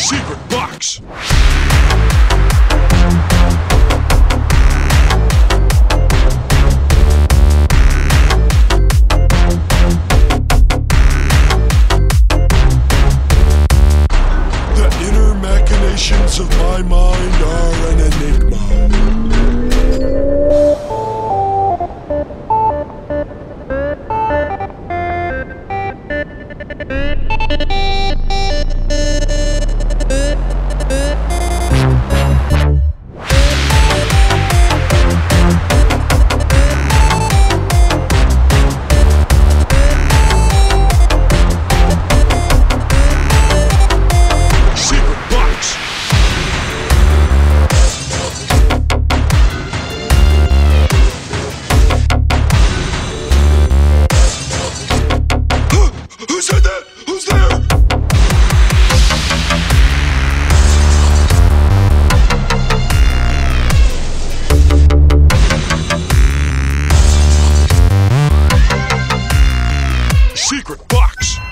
secret box. The inner machinations of my mind are. secret box.